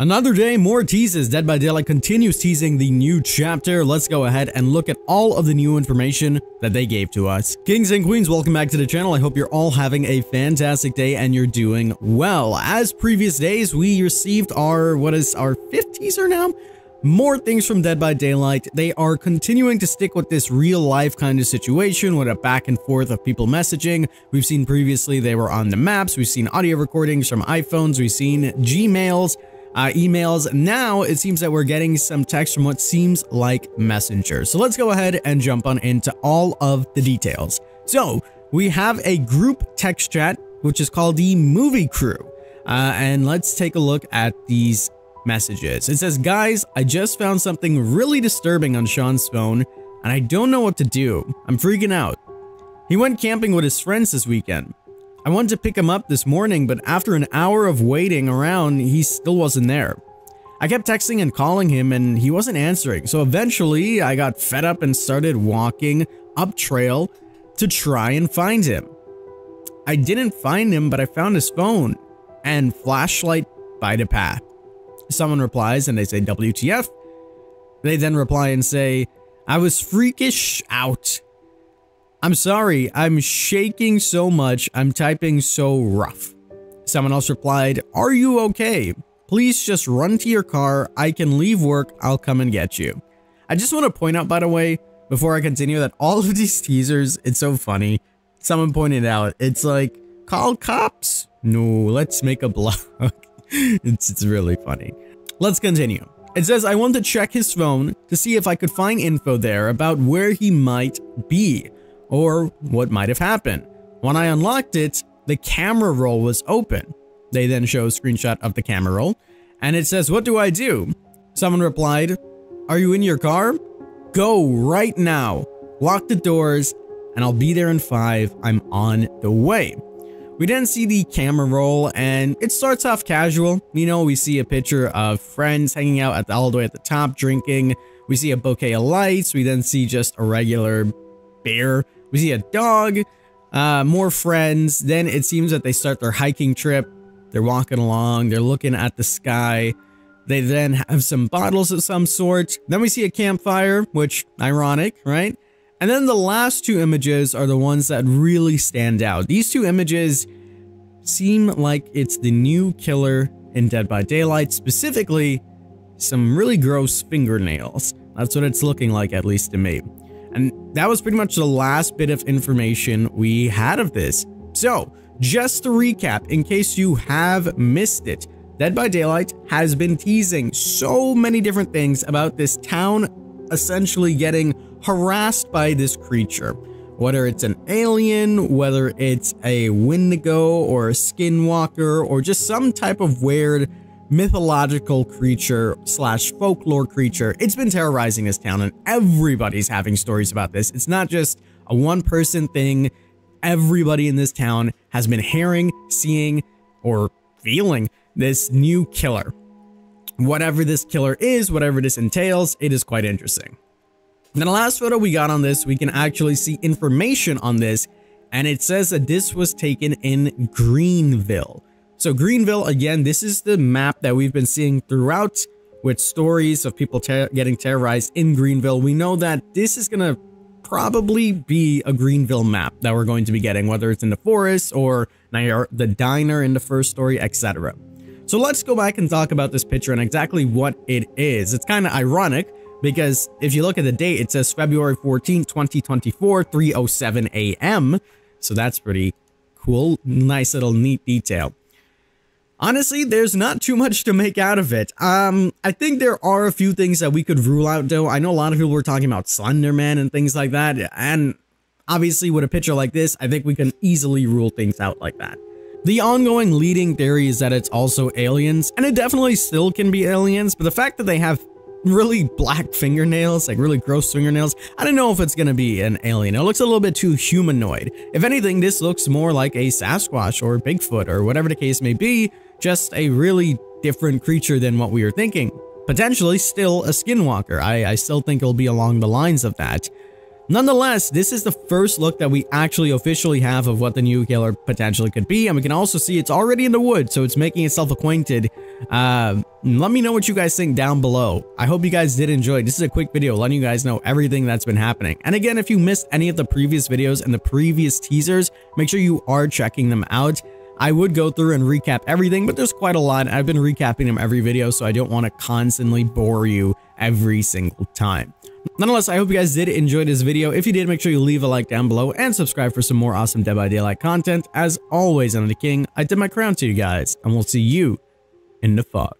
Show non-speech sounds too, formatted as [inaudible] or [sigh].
Another day, more teases. Dead by Daylight continues teasing the new chapter. Let's go ahead and look at all of the new information that they gave to us. Kings and Queens, welcome back to the channel. I hope you're all having a fantastic day and you're doing well. As previous days, we received our, what is our fifth teaser now? More things from Dead by Daylight. They are continuing to stick with this real life kind of situation with a back and forth of people messaging. We've seen previously they were on the maps. We've seen audio recordings from iPhones. We've seen Gmails uh, emails. Now it seems that we're getting some text from what seems like Messenger. So let's go ahead and jump on into all of the details. So we have a group text chat, which is called the Movie Crew. Uh, and let's take a look at these messages. It says, guys, I just found something really disturbing on Sean's phone and I don't know what to do. I'm freaking out. He went camping with his friends this weekend. I wanted to pick him up this morning, but after an hour of waiting around, he still wasn't there. I kept texting and calling him and he wasn't answering, so eventually I got fed up and started walking up trail to try and find him. I didn't find him, but I found his phone and flashlight by the path. Someone replies and they say WTF. They then reply and say, I was freakish out. I'm sorry, I'm shaking so much, I'm typing so rough. Someone else replied, Are you okay? Please just run to your car, I can leave work, I'll come and get you. I just want to point out, by the way, before I continue, that all of these teasers, it's so funny. Someone pointed out, it's like, call cops? No, let's make a blog. [laughs] it's, it's really funny. Let's continue. It says, I want to check his phone to see if I could find info there about where he might be or what might have happened. When I unlocked it, the camera roll was open. They then show a screenshot of the camera roll, and it says, what do I do? Someone replied, are you in your car? Go right now. Lock the doors, and I'll be there in five. I'm on the way. We then see the camera roll and it starts off casual. You know, we see a picture of friends hanging out at the, all the way at the top drinking. We see a bouquet of lights. We then see just a regular bear we see a dog, uh, more friends. Then it seems that they start their hiking trip. They're walking along. They're looking at the sky. They then have some bottles of some sort. Then we see a campfire, which ironic, right? And then the last two images are the ones that really stand out. These two images seem like it's the new killer in Dead by Daylight, specifically some really gross fingernails. That's what it's looking like, at least to me. And that was pretty much the last bit of information we had of this. So, just to recap, in case you have missed it, Dead by Daylight has been teasing so many different things about this town essentially getting harassed by this creature. Whether it's an alien, whether it's a Wendigo or a Skinwalker, or just some type of weird mythological creature slash folklore creature. It's been terrorizing this town and everybody's having stories about this. It's not just a one person thing. Everybody in this town has been hearing, seeing, or feeling this new killer. Whatever this killer is, whatever this entails, it is quite interesting. Then the last photo we got on this, we can actually see information on this, and it says that this was taken in Greenville. So Greenville, again, this is the map that we've been seeing throughout with stories of people ter getting terrorized in Greenville. We know that this is going to probably be a Greenville map that we're going to be getting, whether it's in the forest or the diner in the first story, etc. So let's go back and talk about this picture and exactly what it is. It's kind of ironic because if you look at the date, it says February 14, 2024, 3.07 a.m. So that's pretty cool. Nice little neat detail. Honestly, there's not too much to make out of it. Um, I think there are a few things that we could rule out though. I know a lot of people were talking about Slenderman and things like that, and obviously with a picture like this, I think we can easily rule things out like that. The ongoing leading theory is that it's also aliens, and it definitely still can be aliens, but the fact that they have really black fingernails, like really gross fingernails. I don't know if it's gonna be an alien. It looks a little bit too humanoid. If anything, this looks more like a Sasquatch or Bigfoot or whatever the case may be, just a really different creature than what we were thinking. Potentially still a skinwalker. I, I still think it'll be along the lines of that. Nonetheless, this is the first look that we actually officially have of what the new killer potentially could be, and we can also see it's already in the woods, so it's making itself acquainted Um, let me know what you guys think down below. I hope you guys did enjoy. This is a quick video letting you guys know everything that's been happening. And again, if you missed any of the previous videos and the previous teasers, make sure you are checking them out. I would go through and recap everything, but there's quite a lot. I've been recapping them every video, so I don't want to constantly bore you every single time. Nonetheless, I hope you guys did enjoy this video. If you did, make sure you leave a like down below and subscribe for some more awesome Dead by Daylight content. As always, I'm the King. I did my crown to you guys, and we'll see you in the fog.